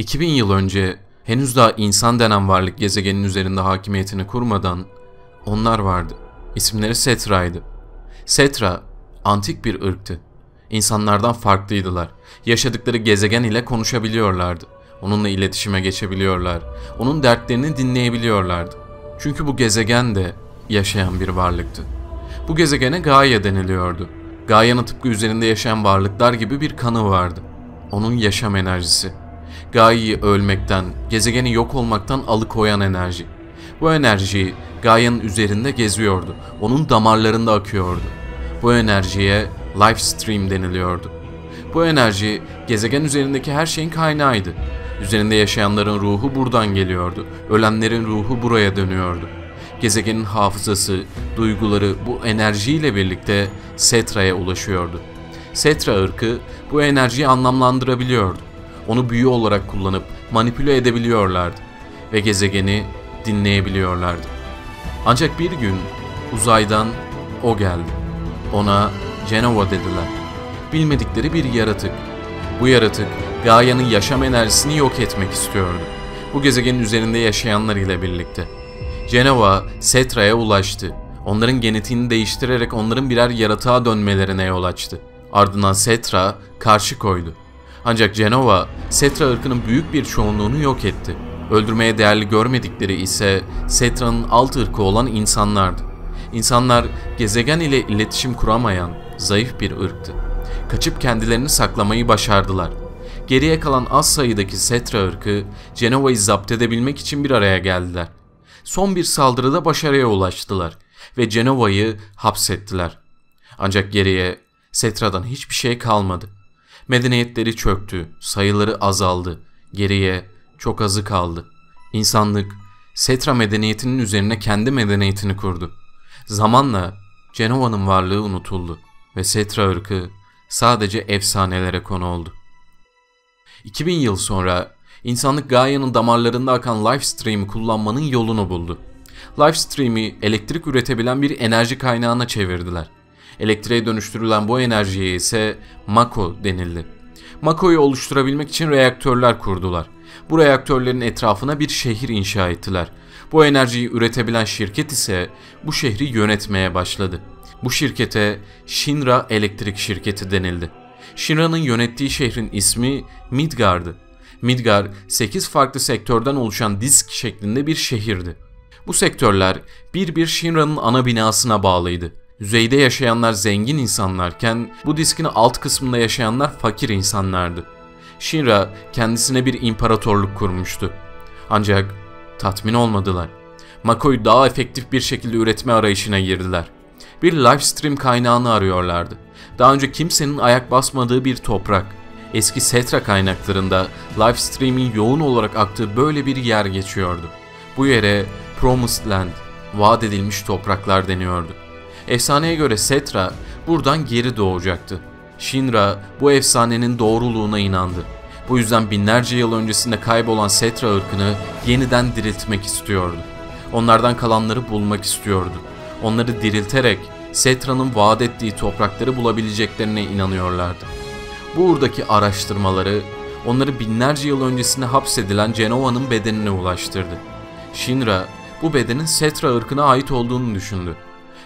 2000 yıl önce henüz daha insan denen varlık gezegenin üzerinde hakimiyetini kurmadan onlar vardı. İsimleri Setra'ydı. Setra antik bir ırktı. İnsanlardan farklıydılar. Yaşadıkları gezegen ile konuşabiliyorlardı. Onunla iletişime geçebiliyorlar. Onun dertlerini dinleyebiliyorlardı. Çünkü bu gezegen de yaşayan bir varlıktı. Bu gezegene Gaia deniliyordu. Gaia'nın tıpkı üzerinde yaşayan varlıklar gibi bir kanı vardı. Onun yaşam enerjisi. Gaia'yı ölmekten, gezegeni yok olmaktan alıkoyan enerji. Bu enerji Gaia'nın üzerinde geziyordu. Onun damarlarında akıyordu. Bu enerjiye life stream deniliyordu. Bu enerji gezegen üzerindeki her şeyin kaynağıydı. Üzerinde yaşayanların ruhu buradan geliyordu. Ölenlerin ruhu buraya dönüyordu. Gezegenin hafızası, duyguları bu enerjiyle birlikte Setra'ya ulaşıyordu. Setra ırkı bu enerjiyi anlamlandırabiliyordu. Onu büyü olarak kullanıp manipüle edebiliyorlardı ve gezegeni dinleyebiliyorlardı. Ancak bir gün uzaydan o geldi. Ona Genova dediler. Bilmedikleri bir yaratık. Bu yaratık Gaia'nın yaşam enerjisini yok etmek istiyordu. Bu gezegenin üzerinde yaşayanlar ile birlikte. Genova, Setra'ya ulaştı. Onların genetiğini değiştirerek onların birer yaratığa dönmelerine yol açtı. Ardından Setra karşı koydu. Ancak Genova, Setra ırkının büyük bir çoğunluğunu yok etti. Öldürmeye değerli görmedikleri ise Setra'nın alt ırkı olan insanlardı. İnsanlar gezegen ile iletişim kuramayan zayıf bir ırktı. Kaçıp kendilerini saklamayı başardılar. Geriye kalan az sayıdaki Setra ırkı Genova'yı zapt edebilmek için bir araya geldiler. Son bir saldırıda başarıya ulaştılar ve Genova'yı hapsettiler. Ancak geriye Setra'dan hiçbir şey kalmadı. Medeniyetleri çöktü, sayıları azaldı. Geriye çok azı kaldı. İnsanlık Setra medeniyetinin üzerine kendi medeniyetini kurdu. Zamanla Cenova'nın varlığı unutuldu ve Setra ırkı sadece efsanelere konu oldu. 2000 yıl sonra insanlık Gaia'nın damarlarında akan life stream'i kullanmanın yolunu buldu. Life stream'i elektrik üretebilen bir enerji kaynağına çevirdiler. Elektriğe dönüştürülen bu enerjiye ise Mako denildi. Mako'yu oluşturabilmek için reaktörler kurdular. Bu reaktörlerin etrafına bir şehir inşa ettiler. Bu enerjiyi üretebilen şirket ise bu şehri yönetmeye başladı. Bu şirkete Shinra Elektrik Şirketi denildi. Shinra'nın yönettiği şehrin ismi Midgar'dı. Midgar 8 farklı sektörden oluşan disk şeklinde bir şehirdi. Bu sektörler bir bir Shinra'nın ana binasına bağlıydı. Yüzeyde yaşayanlar zengin insanlarken bu diskin alt kısmında yaşayanlar fakir insanlardı. Shinra kendisine bir imparatorluk kurmuştu. Ancak tatmin olmadılar. Mako'yu daha efektif bir şekilde üretme arayışına girdiler. Bir livestream kaynağını arıyorlardı. Daha önce kimsenin ayak basmadığı bir toprak. Eski Setra kaynaklarında livestream'in yoğun olarak aktığı böyle bir yer geçiyordu. Bu yere Promised Land, vaat edilmiş topraklar deniyordu. Efsaneye göre Setra buradan geri doğacaktı. Shinra bu efsanenin doğruluğuna inandı. Bu yüzden binlerce yıl öncesinde kaybolan Setra ırkını yeniden diriltmek istiyordu. Onlardan kalanları bulmak istiyordu. Onları dirilterek Setra'nın vaat ettiği toprakları bulabileceklerine inanıyorlardı. Bu uğurdaki araştırmaları onları binlerce yıl öncesinde hapsedilen Cenova'nın bedenine ulaştırdı. Shinra bu bedenin Setra ırkına ait olduğunu düşündü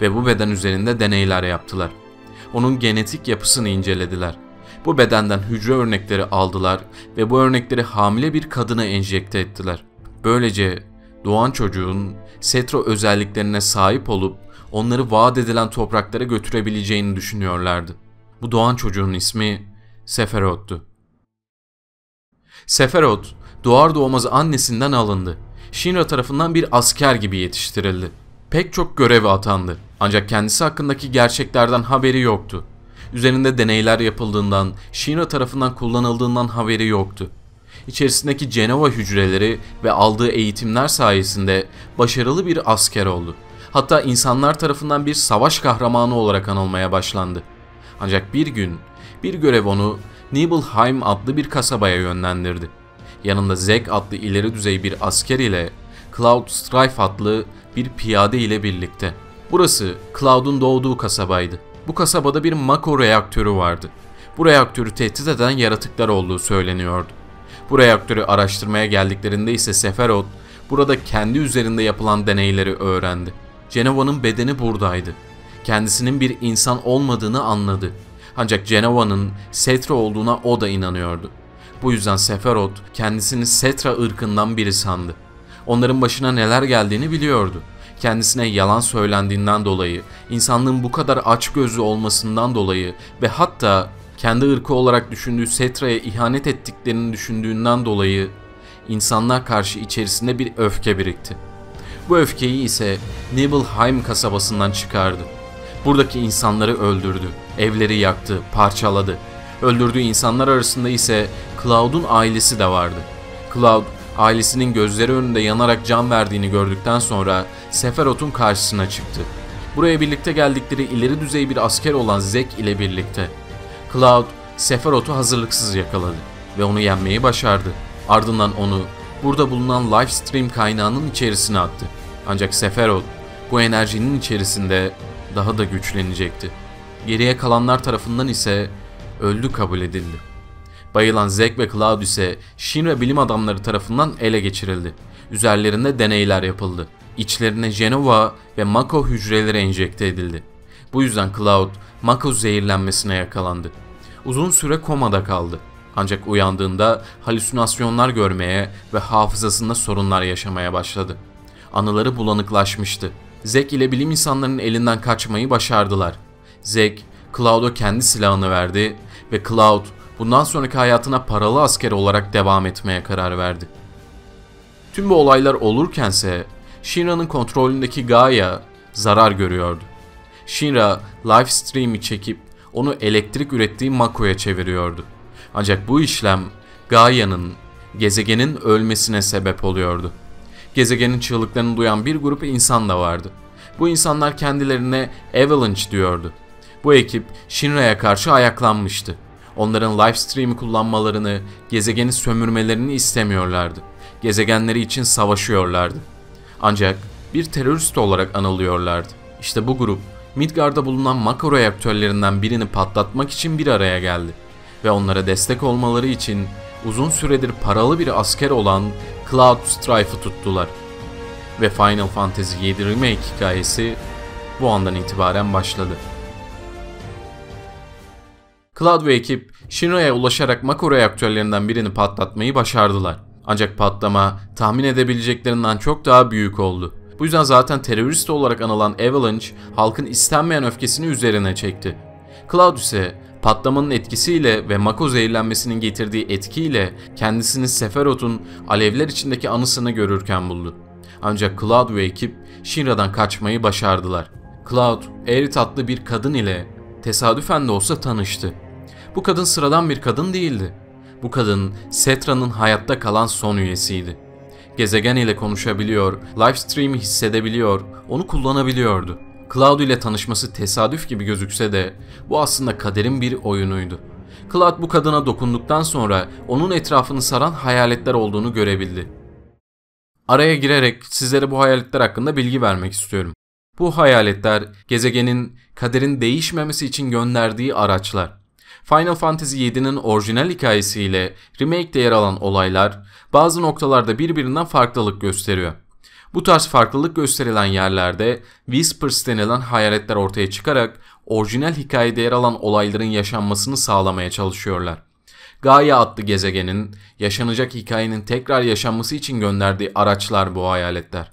ve bu beden üzerinde deneyler yaptılar. Onun genetik yapısını incelediler. Bu bedenden hücre örnekleri aldılar ve bu örnekleri hamile bir kadına enjekte ettiler. Böylece doğan çocuğun Setro özelliklerine sahip olup onları vaat edilen topraklara götürebileceğini düşünüyorlardı. Bu doğan çocuğun ismi Seferot'tu. Seferot doğar doğmaz annesinden alındı. Shinra tarafından bir asker gibi yetiştirildi. Pek çok göreve atandı. Ancak kendisi hakkındaki gerçeklerden haberi yoktu. Üzerinde deneyler yapıldığından, Shinra tarafından kullanıldığından haberi yoktu. İçerisindeki Cenova hücreleri ve aldığı eğitimler sayesinde başarılı bir asker oldu. Hatta insanlar tarafından bir savaş kahramanı olarak anılmaya başlandı. Ancak bir gün bir görev onu Nibelheim adlı bir kasabaya yönlendirdi. Yanında Zeg adlı ileri düzey bir asker ile Cloud Strife adlı bir piyade ile birlikte. Burası Cloud'un doğduğu kasabaydı. Bu kasabada bir Mako reaktörü vardı. Bu reaktörü tehdit eden yaratıklar olduğu söyleniyordu. Bu reaktörü araştırmaya geldiklerinde ise Seferot burada kendi üzerinde yapılan deneyleri öğrendi. Genova'nın bedeni buradaydı. Kendisinin bir insan olmadığını anladı. Ancak Genova'nın Setra olduğuna o da inanıyordu. Bu yüzden Seferot kendisini Setra ırkından biri sandı. Onların başına neler geldiğini biliyordu. Kendisine yalan söylendiğinden dolayı, insanlığın bu kadar açgözlü olmasından dolayı ve hatta kendi ırkı olarak düşündüğü Setra'ya ihanet ettiklerini düşündüğünden dolayı insanlar karşı içerisinde bir öfke birikti. Bu öfkeyi ise Nibelheim kasabasından çıkardı. Buradaki insanları öldürdü, evleri yaktı, parçaladı. Öldürdüğü insanlar arasında ise Cloud'un ailesi de vardı. Cloud, ailesinin gözleri önünde yanarak can verdiğini gördükten sonra Seferot'un karşısına çıktı. Buraya birlikte geldikleri ileri düzey bir asker olan Zek ile birlikte. Cloud, Seferot'u hazırlıksız yakaladı ve onu yenmeyi başardı. Ardından onu burada bulunan Livestream kaynağının içerisine attı. Ancak Seferot bu enerjinin içerisinde daha da güçlenecekti. Geriye kalanlar tarafından ise öldü kabul edildi. Bayılan Zack ve Cloud ise Shinra bilim adamları tarafından ele geçirildi. Üzerlerinde deneyler yapıldı. İçlerine Genova ve Mako hücreleri enjekte edildi. Bu yüzden Cloud Mako zehirlenmesine yakalandı. Uzun süre komada kaldı. Ancak uyandığında halüsinasyonlar görmeye ve hafızasında sorunlar yaşamaya başladı. Anıları bulanıklaşmıştı. Zack ile bilim insanlarının elinden kaçmayı başardılar. Zack, Cloud'a kendi silahını verdi ve Cloud bundan sonraki hayatına paralı asker olarak devam etmeye karar verdi. Tüm bu olaylar olurkense Shinra'nın kontrolündeki Gaia zarar görüyordu. Shinra live stream'i çekip onu elektrik ürettiği Mako'ya çeviriyordu. Ancak bu işlem Gaia'nın gezegenin ölmesine sebep oluyordu. Gezegenin çığlıklarını duyan bir grup insan da vardı. Bu insanlar kendilerine Avalanche diyordu. Bu ekip Shinra'ya karşı ayaklanmıştı. Onların live stream'i kullanmalarını, gezegeni sömürmelerini istemiyorlardı. Gezegenleri için savaşıyorlardı. Ancak bir terörist olarak anılıyorlardı. İşte bu grup Midgard'da bulunan makro reaktörlerinden birini patlatmak için bir araya geldi ve onlara destek olmaları için uzun süredir paralı bir asker olan Cloud Strife'ı tuttular. Ve Final Fantasy VII Remake hikayesi bu andan itibaren başladı. Cloud ve ekip Shinra'ya ulaşarak Mako reaktörlerinden birini patlatmayı başardılar. Ancak patlama tahmin edebileceklerinden çok daha büyük oldu. Bu yüzden zaten terörist olarak anılan Avalanche halkın istenmeyen öfkesini üzerine çekti. Cloud ise patlamanın etkisiyle ve Mako zehirlenmesinin getirdiği etkiyle kendisini Sephiroth'un alevler içindeki anısını görürken buldu. Ancak Cloud ve ekip Shinra'dan kaçmayı başardılar. Cloud, Aerith adlı bir kadın ile tesadüfen de olsa tanıştı. Bu kadın sıradan bir kadın değildi. Bu kadın Setra'nın hayatta kalan son üyesiydi. Gezegen ile konuşabiliyor, livestream'i hissedebiliyor, onu kullanabiliyordu. Cloud ile tanışması tesadüf gibi gözükse de bu aslında kaderin bir oyunuydu. Cloud bu kadına dokunduktan sonra onun etrafını saran hayaletler olduğunu görebildi. Araya girerek sizlere bu hayaletler hakkında bilgi vermek istiyorum. Bu hayaletler gezegenin kaderin değişmemesi için gönderdiği araçlar. Final Fantasy VII'nin orijinal hikayesiyle remake'de yer alan olaylar bazı noktalarda birbirinden farklılık gösteriyor. Bu tarz farklılık gösterilen yerlerde Whispers denilen hayaletler ortaya çıkarak orijinal hikayede yer alan olayların yaşanmasını sağlamaya çalışıyorlar. Gaia adlı gezegenin yaşanacak hikayenin tekrar yaşanması için gönderdiği araçlar bu hayaletler.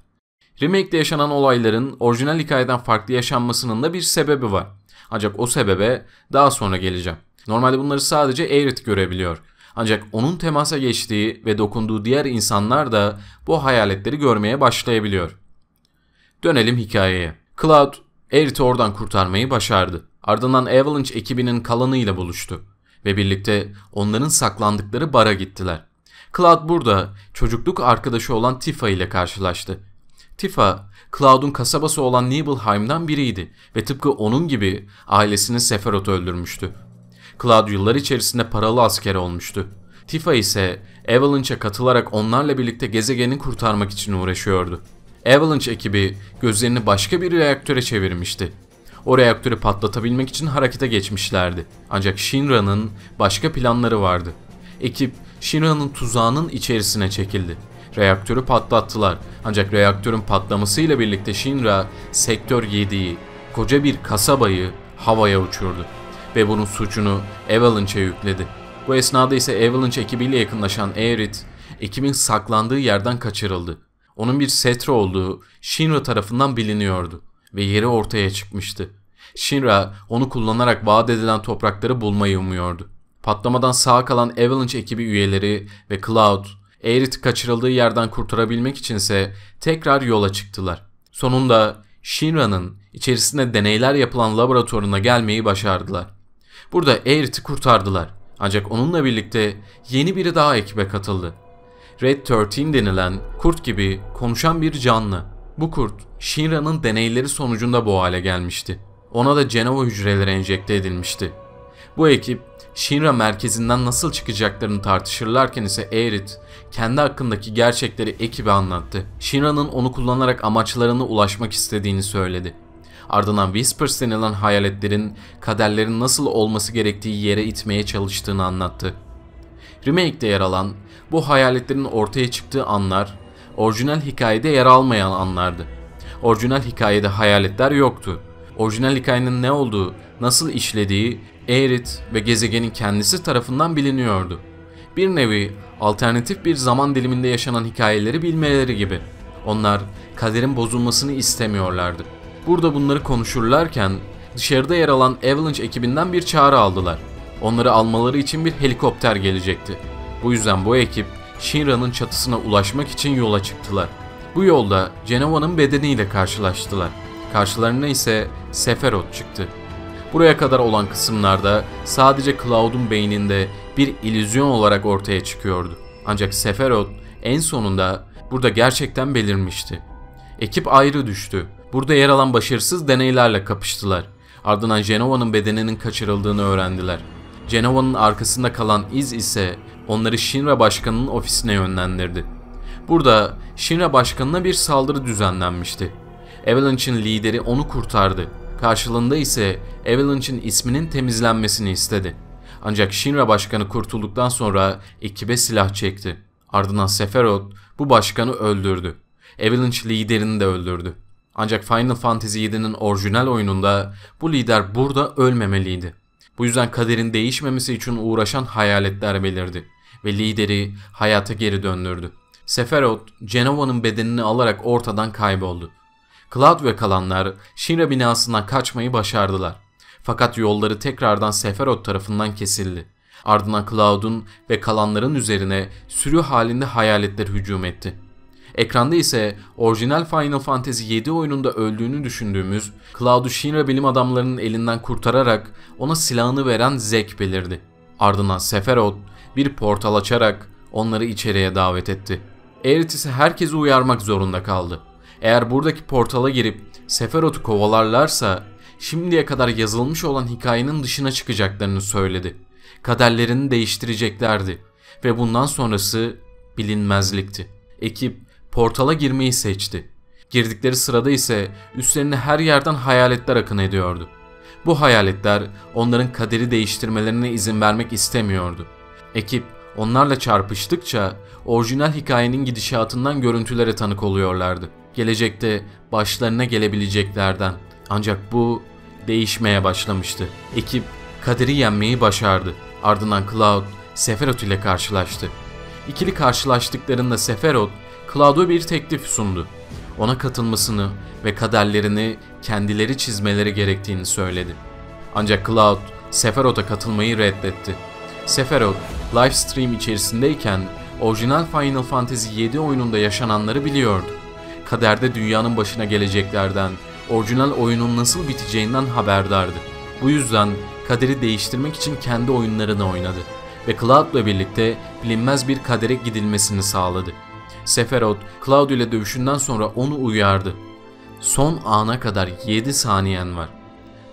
Remake'de yaşanan olayların orijinal hikayeden farklı yaşanmasının da bir sebebi var. Ancak o sebebe daha sonra geleceğim. Normalde bunları sadece Aerith görebiliyor. Ancak onun temasa geçtiği ve dokunduğu diğer insanlar da bu hayaletleri görmeye başlayabiliyor. Dönelim hikayeye. Cloud, Aerith'i oradan kurtarmayı başardı. Ardından Avalanche ekibinin kalanıyla buluştu ve birlikte onların saklandıkları bara gittiler. Cloud burada çocukluk arkadaşı olan Tifa ile karşılaştı. Tifa, Cloud'un kasabası olan Nibelheim'dan biriydi ve tıpkı onun gibi ailesini Sephiroth öldürmüştü. Cloud yıllar içerisinde paralı asker olmuştu. Tifa ise Avalanche'a katılarak onlarla birlikte gezegeni kurtarmak için uğraşıyordu. Avalanche ekibi gözlerini başka bir reaktöre çevirmişti. O reaktörü patlatabilmek için harekete geçmişlerdi. Ancak Shinra'nın başka planları vardı. Ekip Shinra'nın tuzağının içerisine çekildi. Reaktörü patlattılar. Ancak reaktörün patlamasıyla birlikte Shinra Sektör 7'yi, koca bir kasabayı havaya uçurdu. Ve bunun suçunu Avalanche'e yükledi. Bu esnada ise Avalanche ekibiyle yakınlaşan Aerith, ekibin saklandığı yerden kaçırıldı. Onun bir setre olduğu Shinra tarafından biliniyordu ve yeri ortaya çıkmıştı. Shinra onu kullanarak vaat edilen toprakları bulmayı umuyordu. Patlamadan sağ kalan Avalanche ekibi üyeleri ve Cloud, Aerith'i kaçırıldığı yerden kurtarabilmek içinse tekrar yola çıktılar. Sonunda Shinra'nın içerisinde deneyler yapılan laboratuvarına gelmeyi başardılar. Burada Aerith'i kurtardılar. Ancak onunla birlikte yeni biri daha ekibe katıldı. Red 13 denilen kurt gibi konuşan bir canlı. Bu kurt Shinra'nın deneyleri sonucunda bu hale gelmişti. Ona da Genova hücreleri enjekte edilmişti. Bu ekip Shinra merkezinden nasıl çıkacaklarını tartışırlarken ise Aerith kendi hakkındaki gerçekleri ekibe anlattı. Shinra'nın onu kullanarak amaçlarına ulaşmak istediğini söyledi. Ardından Whispers denilen hayaletlerin kaderlerin nasıl olması gerektiği yere itmeye çalıştığını anlattı. Remake'de yer alan bu hayaletlerin ortaya çıktığı anlar orijinal hikayede yer almayan anlardı. Orijinal hikayede hayaletler yoktu. Orijinal hikayenin ne olduğu, nasıl işlediği Aerith ve gezegenin kendisi tarafından biliniyordu. Bir nevi alternatif bir zaman diliminde yaşanan hikayeleri bilmeleri gibi. Onlar kaderin bozulmasını istemiyorlardı. Burada bunları konuşurlarken dışarıda yer alan Avalanche ekibinden bir çağrı aldılar. Onları almaları için bir helikopter gelecekti. Bu yüzden bu ekip Shinra'nın çatısına ulaşmak için yola çıktılar. Bu yolda Genova'nın bedeniyle karşılaştılar. Karşılarına ise Sephiroth çıktı. Buraya kadar olan kısımlarda sadece Cloud'un beyninde bir illüzyon olarak ortaya çıkıyordu. Ancak Sephiroth en sonunda burada gerçekten belirmişti. Ekip ayrı düştü. Burada yer alan başarısız deneylerle kapıştılar. Ardından Genova'nın bedeninin kaçırıldığını öğrendiler. Genova'nın arkasında kalan iz ise onları Shinra Başkanı'nın ofisine yönlendirdi. Burada Shinra Başkanı'na bir saldırı düzenlenmişti. Avalanche'in lideri onu kurtardı. Karşılığında ise Avalanche'in isminin temizlenmesini istedi. Ancak Shinra başkanı kurtulduktan sonra ekibe silah çekti. Ardından Sephiroth bu başkanı öldürdü. Avalanche liderini de öldürdü. Ancak Final Fantasy VII'nin orijinal oyununda bu lider burada ölmemeliydi. Bu yüzden kaderin değişmemesi için uğraşan hayaletler belirdi ve lideri hayata geri döndürdü. Sephiroth, Genova'nın bedenini alarak ortadan kayboldu. Cloud ve kalanlar Shinra binasından kaçmayı başardılar. Fakat yolları tekrardan Sephiroth tarafından kesildi. Ardından Cloud'un ve kalanların üzerine sürü halinde hayaletler hücum etti. Ekranda ise orijinal Final Fantasy VII oyununda öldüğünü düşündüğümüz Cloud'u Shinra bilim adamlarının elinden kurtararak ona silahını veren Zack belirdi. Ardından Sephiroth bir portal açarak onları içeriye davet etti. Aerith ise herkesi uyarmak zorunda kaldı. Eğer buradaki portala girip Sephiroth'u kovalarlarsa şimdiye kadar yazılmış olan hikayenin dışına çıkacaklarını söyledi. Kaderlerini değiştireceklerdi ve bundan sonrası bilinmezlikti. Ekip portala girmeyi seçti. Girdikleri sırada ise üstlerine her yerden hayaletler akın ediyordu. Bu hayaletler onların kaderi değiştirmelerine izin vermek istemiyordu. Ekip onlarla çarpıştıkça orijinal hikayenin gidişatından görüntülere tanık oluyorlardı. Gelecekte başlarına gelebileceklerden. Ancak bu değişmeye başlamıştı. Ekip kaderi yenmeyi başardı. Ardından Cloud Sephiroth ile karşılaştı. İkili karşılaştıklarında Sephiroth Cloud'a bir teklif sundu. Ona katılmasını ve kaderlerini kendileri çizmeleri gerektiğini söyledi. Ancak Cloud Sephiroth'a katılmayı reddetti. Sephiroth livestream içerisindeyken orijinal Final Fantasy VII oyununda yaşananları biliyordu. Kaderde dünyanın başına geleceklerden, orijinal oyunun nasıl biteceğinden haberdardı. Bu yüzden kaderi değiştirmek için kendi oyunlarını oynadı ve Cloud'la birlikte bilinmez bir kadere gidilmesini sağladı. Sephiroth, Cloud ile dövüşünden sonra onu uyardı. Son ana kadar 7 saniyen var.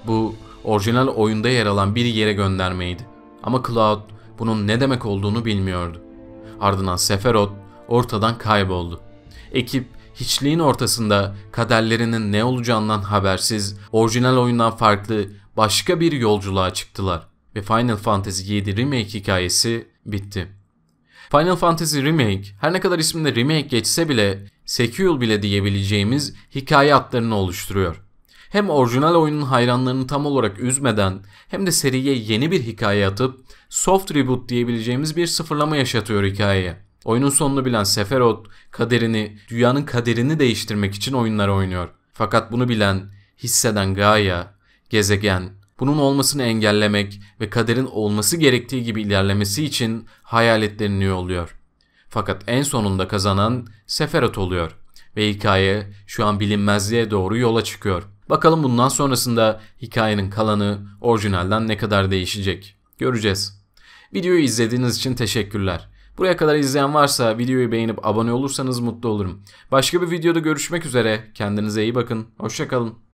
Bu orijinal oyunda yer alan bir yere göndermeydi. Ama Cloud bunun ne demek olduğunu bilmiyordu. Ardından Sephiroth ortadan kayboldu. Ekip hiçliğin ortasında kaderlerinin ne olacağından habersiz, orijinal oyundan farklı başka bir yolculuğa çıktılar ve Final Fantasy VII Remake hikayesi bitti. Final Fantasy Remake her ne kadar isminde remake geçse bile sequel bile diyebileceğimiz hikaye hatlarını oluşturuyor. Hem orijinal oyunun hayranlarını tam olarak üzmeden hem de seriye yeni bir hikaye atıp soft reboot diyebileceğimiz bir sıfırlama yaşatıyor hikayeye. Oyunun sonunu bilen Sephiroth kaderini, dünyanın kaderini değiştirmek için oyunlar oynuyor. Fakat bunu bilen, hisseden Gaia, gezegen, bunun olmasını engellemek ve kaderin olması gerektiği gibi ilerlemesi için hayaletlerini yolluyor. Fakat en sonunda kazanan Sephiroth oluyor ve hikaye şu an bilinmezliğe doğru yola çıkıyor. Bakalım bundan sonrasında hikayenin kalanı orijinalden ne kadar değişecek. Göreceğiz. Videoyu izlediğiniz için teşekkürler. Buraya kadar izleyen varsa videoyu beğenip abone olursanız mutlu olurum. Başka bir videoda görüşmek üzere. Kendinize iyi bakın. Hoşçakalın.